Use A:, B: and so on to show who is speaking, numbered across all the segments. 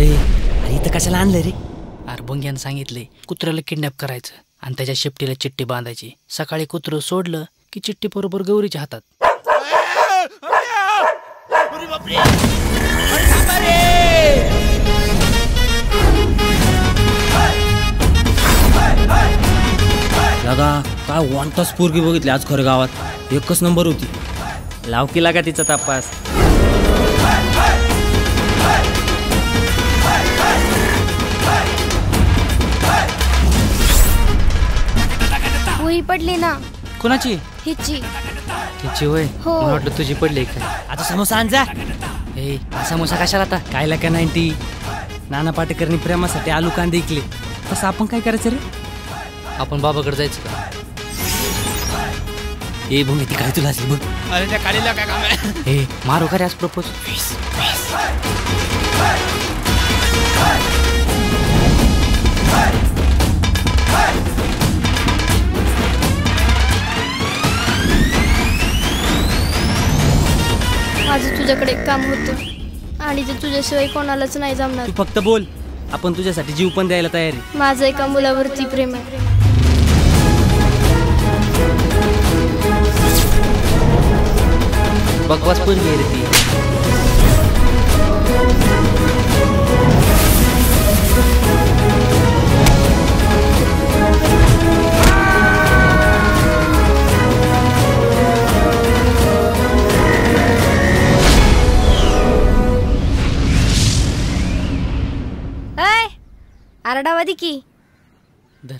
A: ए अरे इथं कशाला आणलं रे?
B: अरे भुंग्यानं सांगितले कुत्र्याला किडनॅप करायचं आणि त्याच्या शेपटीला चिठ्ठी बांधायची. सकाळी कुत्रं सोडलं की चिठ्ठी बरोबर गौरीच्या हातात.
A: लगा काय वन तास पोरगी बघितली आज खरं गावात? एकच नंबर होती. लाव केला का तिचा तपास.
C: वही पडली ना.
B: कोणाची?
C: हिची.
B: तिची होय?
C: हो.
B: मला वाटलं तुझी पडली काय
A: आता समोसा आण जा.
B: ए हा समोसा कशाला आता?
A: कायला का नाईन्टी नाना पाटेकरनी प्रेमासाठी आलू कांदे इकले तसं आपण काय करायचं रे?
B: आपण बाबाकडे जायचं का?
A: ए भूमी ती काय तुला असली बघ.
B: अरे त्या काळीला काय काम आहे? ए मारू का रे आज प्रपोज?
C: माझं तुझ्याकडे एक काम होतं. आणि ते तुझ्याशिवाय कोणालाच नाही जमणार.
A: तू फक्त बोल. आपण तुझ्यासाठी जीव पण द्यायला तयार आहे.
C: माझं एका मुलावरती प्रेम आहे.
B: बकवास पोरगी आहे रे ती.
C: आरडावादी की.
B: धर.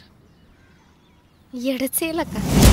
C: येडच येला का?